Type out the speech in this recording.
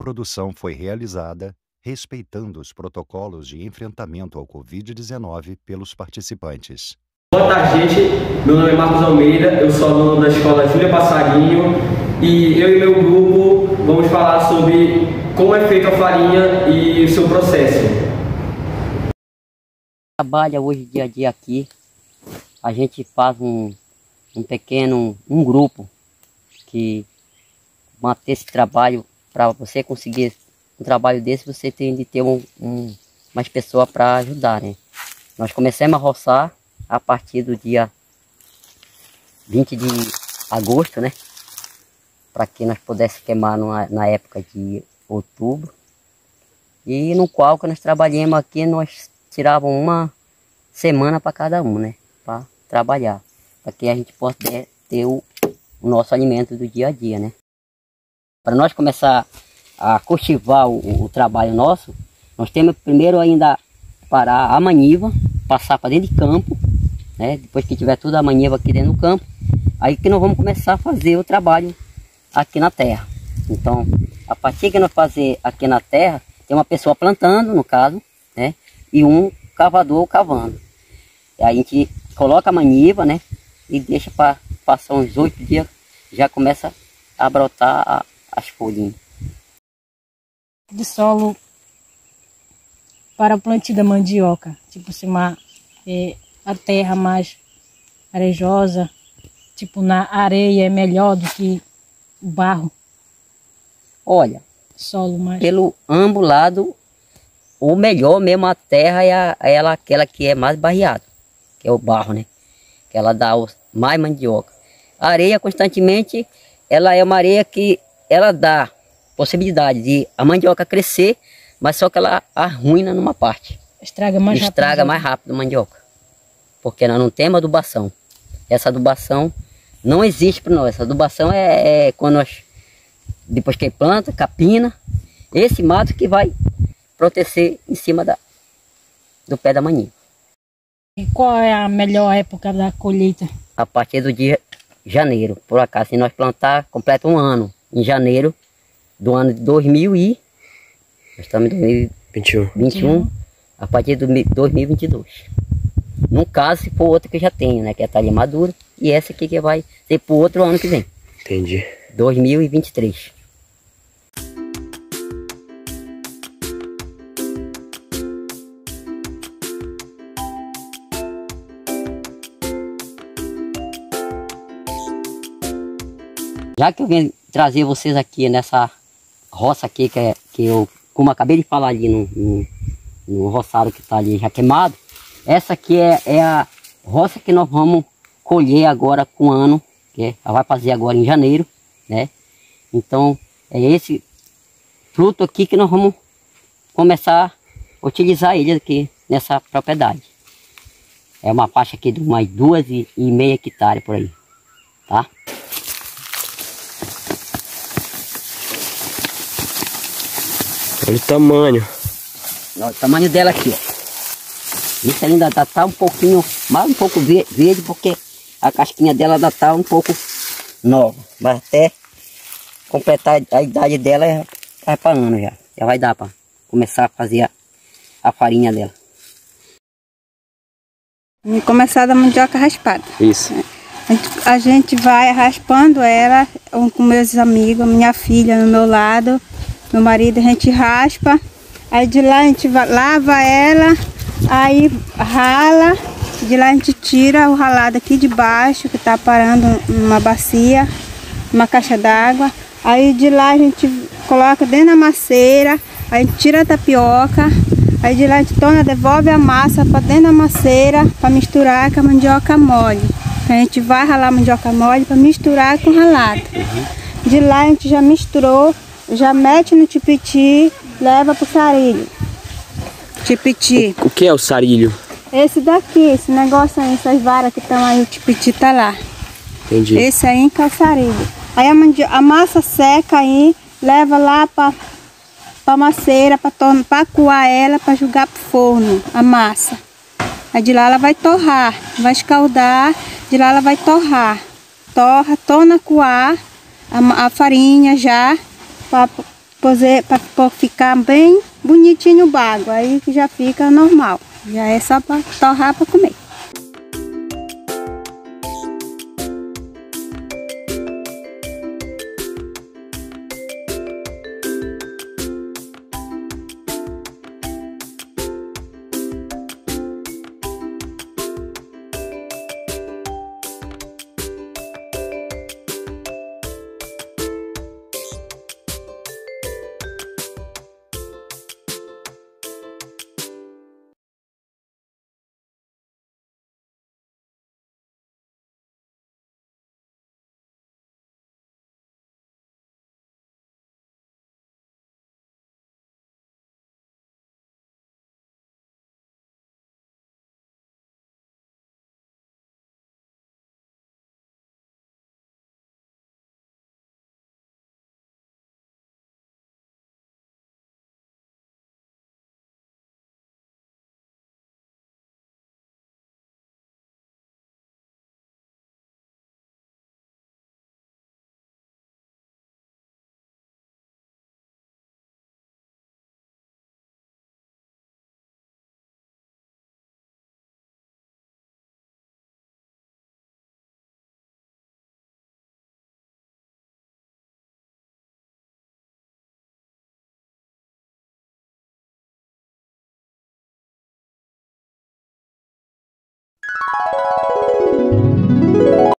A produção foi realizada respeitando os protocolos de enfrentamento ao Covid-19 pelos participantes. Boa tarde, gente. Meu nome é Marcos Almeida, eu sou aluno da escola Júlia Passarinho e eu e meu grupo vamos falar sobre como é feita a farinha e o seu processo. Trabalha hoje dia a dia aqui, a gente faz um, um pequeno um grupo que manter esse trabalho para você conseguir um trabalho desse, você tem de ter um, um mais pessoas para ajudar, né? Nós começamos a roçar a partir do dia 20 de agosto, né? Para que nós pudéssemos queimar numa, na época de outubro. E no qual que nós trabalhamos aqui, nós tirávamos uma semana para cada um, né? Para trabalhar. Para que a gente possa ter, o nosso alimento do dia a dia, né? Para nós começar a cultivar o, o, trabalho nosso, nós temos primeiro ainda parar a maniva, passar para dentro de campo, né? Depois que tiver tudo a maniva aqui dentro do campo, aí que nós vamos começar a fazer o trabalho aqui na terra. Então, a partir que nós fazer aqui na terra, tem uma pessoa plantando, no caso, né? E um cavador cavando. A gente coloca a maniva, né? E deixa para passar uns oito dias, já começa a brotar a, as folhinhas. De solo para o plantio da mandioca, tipo assim, uma, é, a terra mais arejosa, tipo na areia é melhor do que o barro. Olha, solo mais. Pelo ambos lado, o melhor mesmo a terra é, a, é ela, aquela que é mais barreada, que é o barro, né? Que ela dá mais mandioca. A areia constantemente, ela é uma areia que ela dá possibilidade de a mandioca crescer, mas só que ela arruina numa parte. Estraga mais Estraga rápido. Estraga mais rápido a mandioca. Porque nós não temos adubação. Essa adubação não existe para nós. Essa adubação é, é, quando nós, depois que planta, capina, esse mato que vai proteger em cima da, do pé da maninha. E qual é a melhor época da colheita? A partir do dia janeiro. Por acaso, se nós plantar, completa um ano em janeiro do ano de 2000 e... Nós estamos em 2021. 21, a partir de 2022. No caso, se for outra que eu já tenho, né? Que é a talha madura. E essa aqui que vai ser para o outro ano que vem. Entendi. 2023. Já que eu venho trazer vocês aqui nessa roça aqui, que, é, que eu, como acabei de falar ali no, no, no roçado que está ali já queimado, essa aqui é, é, a roça que nós vamos colher agora com o ano, que é, ela vai fazer agora em janeiro, né? Então, é esse fruto aqui que nós vamos começar a utilizar ele aqui nessa propriedade. É uma faixa aqui de umas duas e, e meia hectare por aí, tá? Olha o tamanho. Olha o tamanho dela aqui, ó. Isso ainda tá, tá um pouquinho, mais um pouco verde, porque a casquinha dela ainda tá um pouco nova. Mas até completar a idade dela é, é para ano já. Já vai dar para começar a fazer a, a farinha dela. E começar da mandioca raspada. Isso. A gente vai raspando ela com meus amigos, minha filha no meu lado meu marido, a gente raspa, aí de lá a gente lava ela, aí rala, de lá a gente tira o ralado aqui de baixo, que tá parando numa bacia, uma caixa d'água, aí de lá a gente coloca dentro da maceira, a gente tira a tapioca, aí de lá a gente torna, devolve a massa para dentro da maceira, para misturar com a mandioca mole. A gente vai ralar a mandioca mole para misturar com o ralado. De lá a gente já misturou, já mete no tipiti, leva pro sarilho. Tipiti. O, o que é o sarilho? Esse daqui, esse negócio aí, essas varas que estão aí, o tipiti tá lá. Entendi. Esse aí que é o sarilho. Aí a, a massa seca aí, leva lá pra, pra maceira, pra, pra coar ela, pra jogar pro forno, a massa. Aí de lá ela vai torrar, vai escaldar, de lá ela vai torrar. Torra, torna a coar a, a farinha já, para ficar bem bonitinho o bago, aí já fica normal. Já é só para torrar para comer.